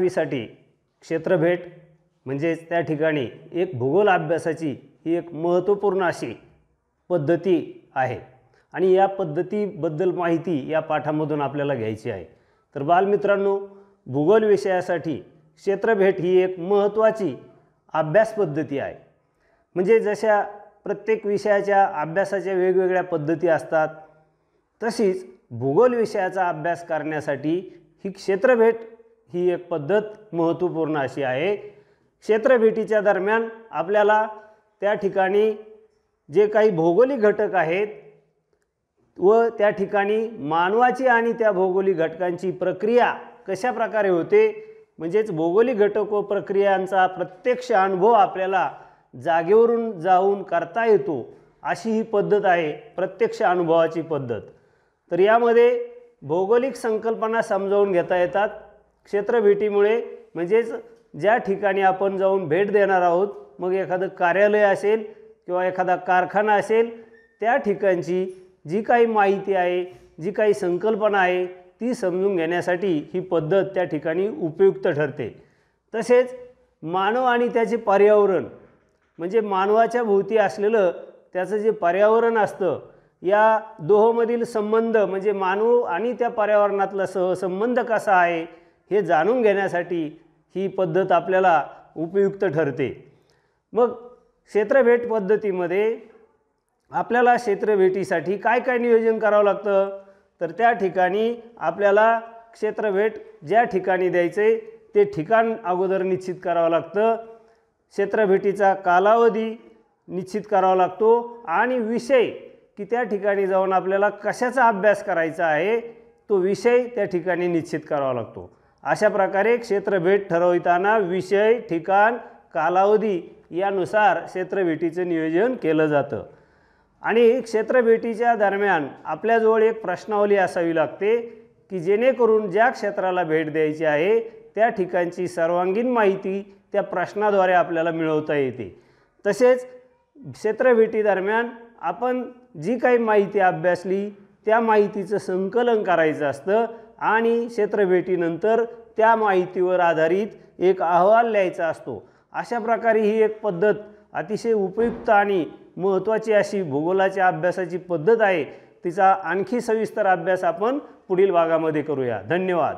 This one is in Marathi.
आठवीसाठी क्षेत्रभेट म्हणजेच त्या ठिकाणी एक भूगोल अभ्यासाची ही एक महत्त्वपूर्ण अशी पद्धती आहे. आणि या पद्धतीबद्दल माहिती या पाठामधून आपल्याला घ्यायची आहे. तर बालमित्रांनो भूगोल विषयासाठी क्षेत्रभेट ही एक महत्त्वाची अभ्यास पद्धती आहे. म्हणजे जशा प्रत्येक विषयाच्या अभ्यासाच्या वेगवेगळ्या पद्धती असतात तशीच भूगोल विषयाचा अभ्यास करण्यासाठी ही क्षेत्रभेट ही एक पद्धत महत्त्वपूर्ण अशी आहे. क्षेत्रभेटीच्या दरम्यान आपल्याला त्या ठिकाणी जे काही भौगोलिक घटक आहेत व त्या ठिकाणी मानवाची आणि त्या भौगोलिक घटकांची प्रक्रिया कशा प्रकारे होते म्हणजेच भौगोलिक घटक व प्रक्रियांचा प्रत्यक्ष अनुभव आपल्याला जागेवरून जाऊन करता येतो अशी ही पद्धत आहे प्रत्यक्ष अनुभवाची पद्धत. तर यामध्ये भौगोलिक संकल्पना समजावून घेता येतात. क्षेत्रभेटीमुळे म्हणजेच ज्या ठिकाणी आपण जाऊन भेट देणार आहोत मग एखादं कार्यालय असेल किंवा एखादा कारखाना असेल त्या ठिकाणची जी काही माहिती आहे जी काही संकल्पना आहे ती समजून घेण्यासाठी ही पद्धत त्या ठिकाणी उपयुक्त ठरते. तसेच मानव आणि त्याचे पर्यावरण म्हणजे मानवाच्या भोवती असलेलं त्याचं जे पर्यावरण असतं या दोहोमधील संबंध म्हणजे मानव आणि त्या पर्यावरणातला सहसंबंध कसा आहे हे जाणून घेण्यासाठी ही पद्धत आपल्याला उपयुक्त ठरते. मग क्षेत्रभेट पद्धतीमध्ये आपल्याला क्षेत्रभेटीसाठी काय काय नियोजन करावं लागतं? तर त्या ठिकाणी आपल्याला क्षेत्रभेट ज्या ठिकाणी द्यायचे ते ठिकाण अगोदर निश्चित करावं लागतं. क्षेत्रभेटीचा कालावधी निश्चित करावा लागतो आणि विषय की त्या ठिकाणी जाऊन आपल्याला कशाचा अभ्यास करायचा आहे तो विषय त्या ठिकाणी निश्चित करावा लागतो. अशा प्रकारे क्षेत्रभेट ठरविताना विषय ठिकाण कालावधी यानुसार क्षेत्रभेटीचं नियोजन केलं जातं. आणि क्षेत्रभेटीच्या दरम्यान आपल्याजवळ एक प्रश्नावली असावी लागते की जेणेकरून ज्या क्षेत्राला भेट द्यायची आहे त्या ठिकाणची सर्वांगीण माहिती त्या प्रश्नाद्वारे आपल्याला मिळवता येते. तसेच क्षेत्रभेटीदरम्यान आपण जी काही माहिती अभ्यासली त्या माहितीचं संकलन करायचं असतं आणि क्षेत्रभेटीनंतर त्या माहितीवर आधारित एक अहवाल लिहायचा असतो. अशा प्रकारे ही एक पद्धत अतिशय उपयुक्त आणि महत्त्वाची अशी भूगोलाच्या अभ्यासाची पद्धत आहे. तिचा आणखी सविस्तर अभ्यास आपण पुढील भागामध्ये करूया. धन्यवाद.